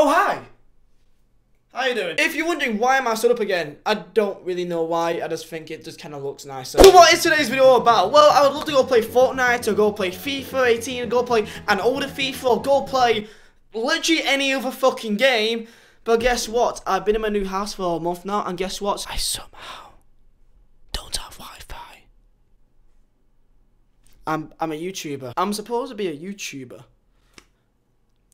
Oh, hi! How you doing? If you're wondering why am I stood up again, I don't really know why. I just think it just kind of looks nicer. So what is today's video about? Well, I would love to go play Fortnite or go play FIFA 18 or go play an older FIFA or go play literally any other fucking game. But guess what? I've been in my new house for a month now and guess what? I somehow don't have Wi-Fi. I'm, I'm a YouTuber. I'm supposed to be a YouTuber.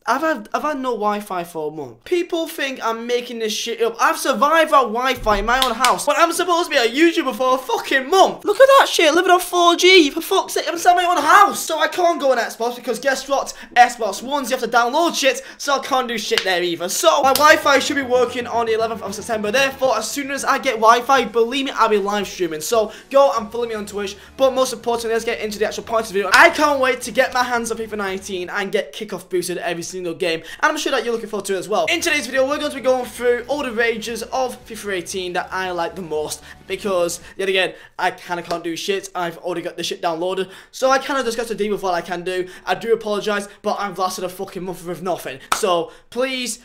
I've had I've had no Wi-Fi for a month. People think I'm making this shit up. I've survived without Wi-Fi in my own house, but I'm supposed to be a YouTuber for a fucking month. Look at that shit, living on 4G. For fuck's sake, I'm inside my own house, so I can't go on Xbox because guess what? Xbox One's you have to download shit, so I can't do shit there either. So my Wi-Fi should be working on the 11th of September. Therefore, as soon as I get Wi-Fi, believe me, I'll be live streaming. So go and follow me on Twitch. But most importantly, let's get into the actual point of the video. I can't wait to get my hands on FIFA 19 and get kickoff boosted every single game. And I'm sure that you're looking forward to it as well. In today's video, we're going to be going through all the rages of FIFA 18 that I like the most. Because, yet again, I kind of can't do shit. I've already got the shit downloaded. So I kind of just got to deal with what I can do. I do apologise, but I've lasted a fucking month with nothing. So, please,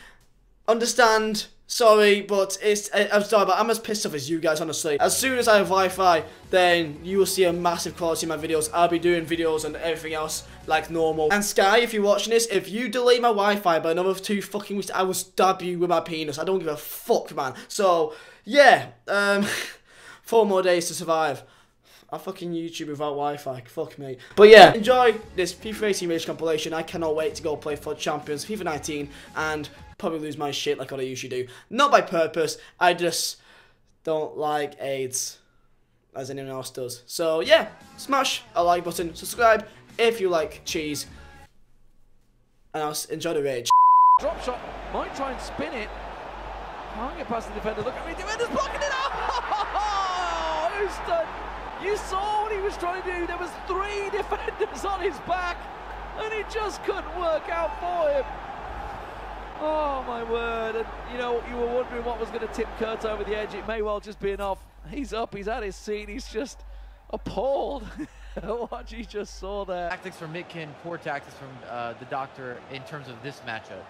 understand Sorry, but it's I, am sorry, but I'm as pissed off as you guys, honestly. As soon as I have Wi-Fi, then you will see a massive quality in my videos. I'll be doing videos and everything else like normal. And Sky, if you're watching this, if you delete my Wi-Fi by another two fucking weeks, I will stab you with my penis. I don't give a fuck, man. So, yeah, um, four more days to survive. I fucking YouTube without Wi-Fi. Fuck me. But yeah, enjoy this FIFA 18 Rage compilation. I cannot wait to go play FUT Champions FIFA 19 and probably lose my shit like what I usually do. Not by purpose. I just don't like AIDS as anyone else does. So yeah, smash a like button, subscribe if you like cheese, and I'll enjoy the rage. Drop shot, might try and spin it. Can't get past the defender. Look at me, defender's blocking it out. Oh, you saw what he was trying to do. There was three defenders on his back, and it just couldn't work out for him. Oh my word! And you know you were wondering what was going to tip Kurt over the edge. It may well just be enough. He's up. He's at his seat. He's just appalled. what you just saw there. Tactics from Mitkin, poor tactics from uh, the doctor in terms of this matchup.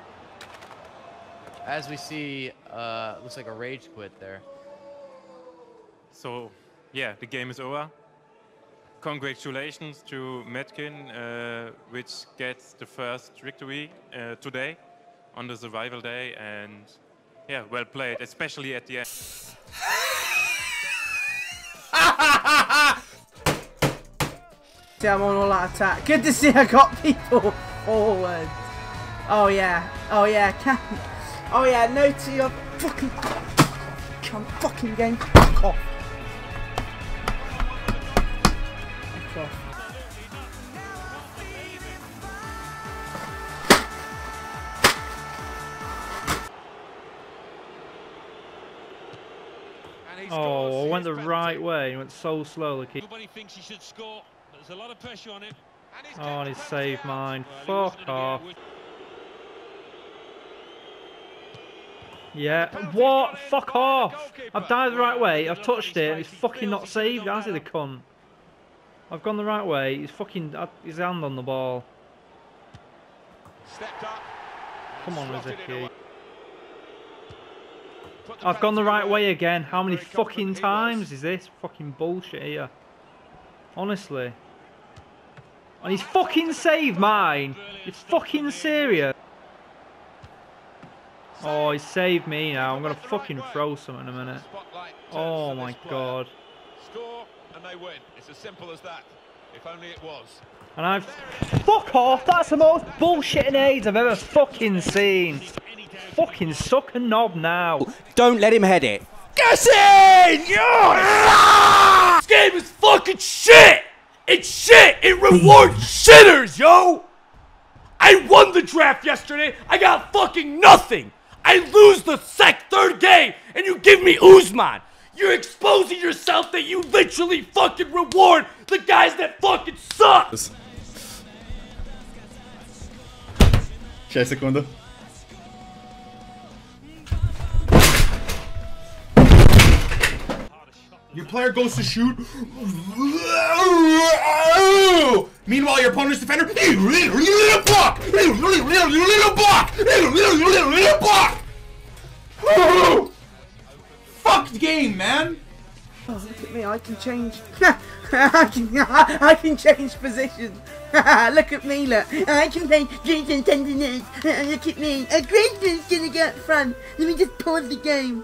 As we see, uh, looks like a rage quit there. So, yeah, the game is over. Congratulations to Metkin, uh, which gets the first victory uh, today on the survival day and yeah, well played, especially at the end. I'm on all that attack. Good to see I got people forward. Oh yeah, oh yeah, can Oh yeah, no to your fucking come fucking game. Fuck off. Oh, I went the right way. He went so slow, slowly. Nobody thinks he should score. There's a lot of pressure on him. And oh, and he saved mine. Well, Fuck off. Yeah. What? Fuck off. I've died the right way. I've touched it. He's fucking not saved, has he, the cunt? I've gone the right way. He's fucking... Uh, his hand on the ball. Come on, Riziki. I've gone the right way again. How many fucking times is this fucking bullshit here? Honestly. And he's fucking saved mine. You're fucking serious. Oh, he saved me now. I'm going to fucking throw some in a minute. Oh my god. Score and they win. It's as simple as that. If only it was. And I've... Fuck off! That's the most bullshitting AIDS I've ever fucking seen fucking suck a knob now. Don't let him head it. Get in! Yes! This game is fucking shit! It's shit! It rewards shitters, yo! I won the draft yesterday. I got fucking nothing. I lose the sec third game, and you give me Usman. You're exposing yourself that you literally fucking reward the guys that fucking suck. 6 secondo. You player goes to shoot. Meanwhile, your opponent's defender. Block. Block. Block. Fuck the game, man. Oh, look at me, I can change. I can, I can change positions. look at me, look. I can play Jason Tenderness. Look at me. A Grayson's gonna get front. Let me just pause the game.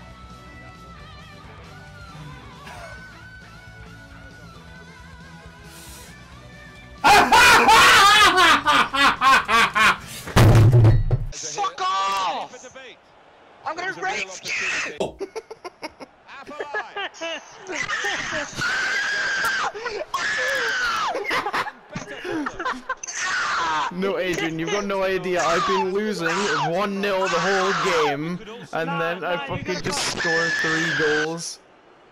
No, Adrian, you've got no idea. I've been losing 1 0 the whole game, and then I fucking just score three goals.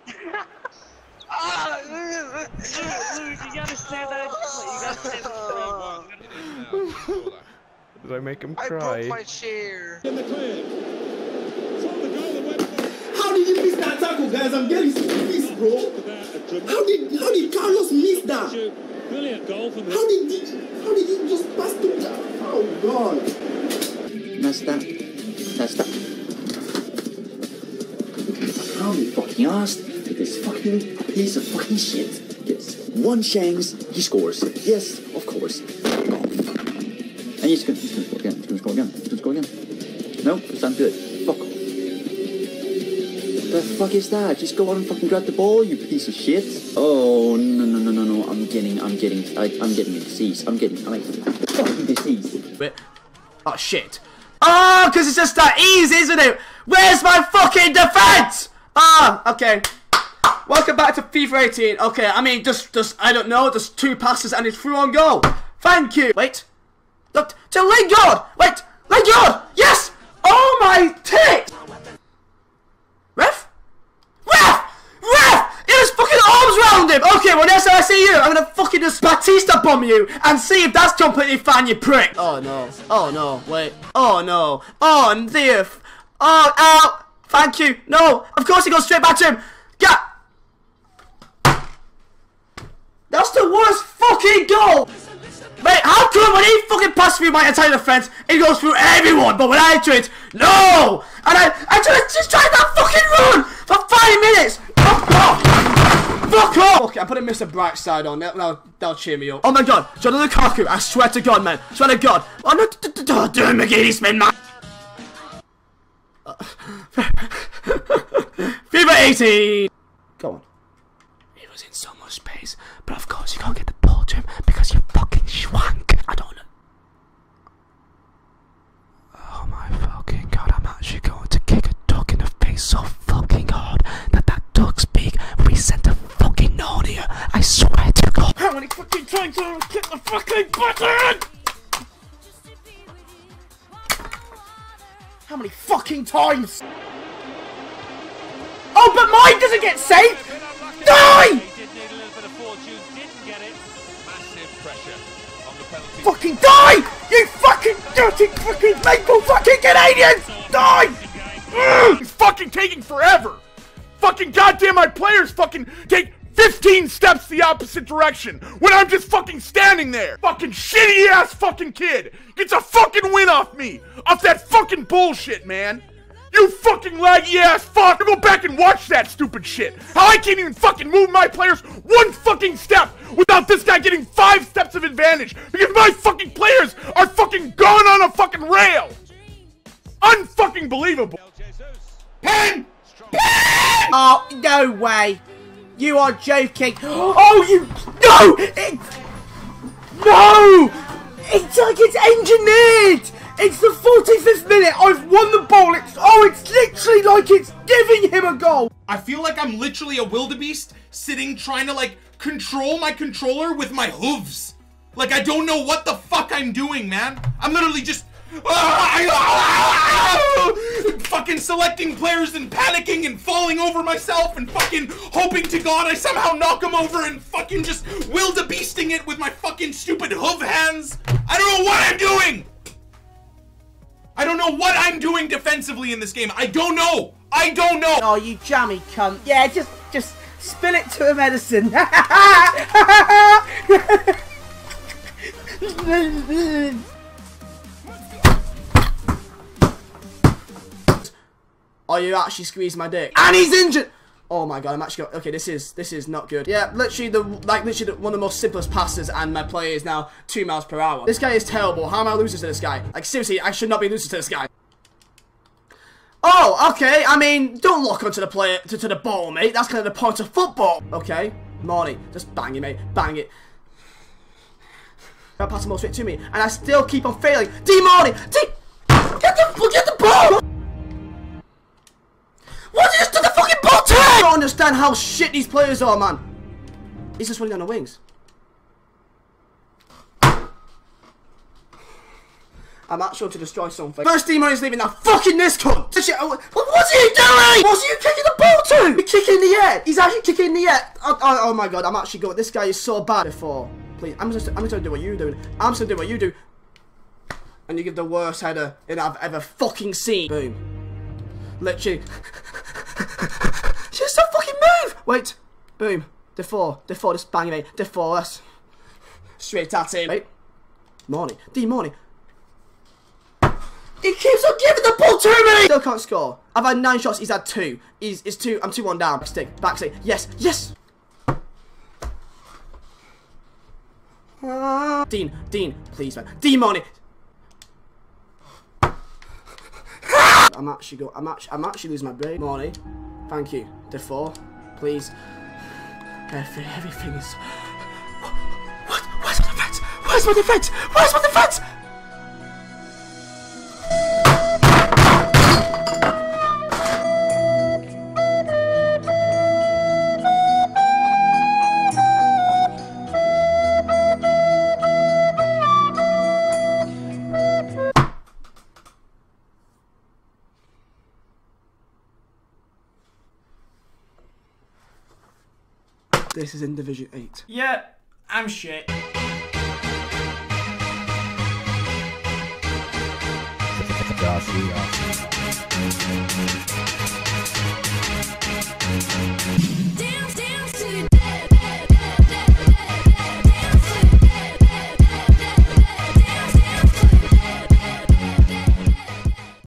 you gotta stand that. You gotta stand that. Did I make him cry? I broke cry? my chair. How did you miss that tackle, guys? I'm getting so pissed, bro. How did how did Carlos miss that? Brilliant goal from How did he, how did he just pass to that? Oh god. That's that. That's that. I'll be fucking asked that this fucking piece of fucking shit gets one chance, he scores. Yes, of course. Oh. And he's gonna, he's gonna score again. He's gonna score again. He's gonna score again. No, it's not good. Fuck. The fuck is that? Just go on and fucking grab the ball, you piece of shit. Oh no no no no no! I'm getting I'm getting I, I'm getting a disease. I'm getting I'm fucking disease. Wait. Oh shit. Oh, because it's just that easy, isn't it? Where's my fucking defense? Ah, okay. Welcome back to FIFA 18. Okay, I mean, just, just, I don't know, just two passes and it's through on goal. Thank you. Wait. Look, to Lingard. Wait, Lingard. Yes. Oh my tit. Ref? Ref! Ref! It was fucking arms round him! Okay, well next time I see you, I'm gonna fucking just Batista bomb you and see if that's completely fine, you prick! Oh no. Oh no. Wait. Oh no. Oh, dear. Oh, ow! Thank you. No! Of course he goes straight back to him! Yeah! That's the worst fucking goal! Mate, how come when he fucking passes through my entire defense, it goes through everyone, but when I do it, no! And I, I just, just tried that fucking run for five minutes! Fuck off! Fuck off! Okay, I'm putting Mr. Brightside on, that, that'll, that'll cheer me up. Oh my god, Jonathan Lukaku, I swear to god, man, swear to god. Oh no, d- d- d- oh, do McGee Smith, man! FIFA 18! Go on. He was in so much space, but of course you can't get the ball to him because you fucking schwank. I don't know. Oh my fucking god, I'm actually going to kick a dog in the face so fucking hard many to click the fucking button? How many fucking times? Oh, but mine doesn't get saved! Die! Fucking die! You fucking dirty fucking maple fucking Canadians! Die! It's fucking taking forever. Fucking goddamn, my players fucking take 15 steps the opposite direction when I'm just fucking standing there. Fucking shitty ass fucking kid gets a fucking win off me, off that fucking bullshit, man. You fucking laggy ass fuck! Go back and watch that stupid shit. How I can't even fucking move my players one fucking step without this guy getting five steps of advantage because my fucking players are fucking gone on a fucking rail. Unfucking believable. Pen! Pen! Oh, no way. You are joking. Oh, you. No! It's. No! It's like it's engineered! It's the 45th minute. I've won the ball. It's. Oh, it's literally like it's giving him a goal. I feel like I'm literally a wildebeest sitting trying to like control my controller with my hooves. Like I don't know what the fuck I'm doing, man. I'm literally just fucking selecting players and panicking and falling over myself and fucking hoping to God I somehow knock him over and fucking just wildebeesting it with my fucking stupid hoof hands. I don't know what I'm doing. I don't know what I'm doing defensively in this game. I don't know. I don't know. Oh, you jammy cunt. Yeah, just, just spill it to a medicine. Oh, you actually squeezed my dick. And he's injured! Oh my god, I'm actually going, okay, this is, this is not good. Yeah, literally the, like, literally the, one of the most simplest passes and my play is now 2 miles per hour. This guy is terrible. How am I losing to this guy? Like, seriously, I should not be losing to this guy. Oh, okay, I mean, don't lock onto the player, to, to the ball, mate. That's kind of the point of football. Okay, Marney, just bang it, mate. Bang it. That pass the ball straight to me, and I still keep on failing. D Marney! D! Get the, understand how shit these players are, man. He's just running on the wings. I'm actually to destroy something. First demon is leaving now. Fucking this cunt! What, what's he doing? What What's he kicking the ball to? He's kicking the air. He's actually kicking the air. Oh, oh, oh my god, I'm actually going. This guy is so bad. Before, please, I'm just, I'm just gonna do what you're doing. I'm just gonna do what you do. And you give the worst header in I've ever fucking seen. Boom. Literally. Don't fucking move! Wait. Boom. Defour. Defour. Just bang mate. Defour. us. straight at him. Wait. Morning. D Marney. He keeps on giving the ball to me! Still can't score. I've had nine shots. He's had two. He's, he's two. I'm two one down. Back stick. Back stick. Yes. Yes. Uh, Dean. Dean. Please, man. Dean Marney. I'm actually go. I'm actually. I'm actually losing my brain. Morning. Thank you. Defour. Please. Every, everything is. What? Where's my defense? Where's my defense? Where's my defense? This is in Division 8. Yeah, I'm shit. Josh,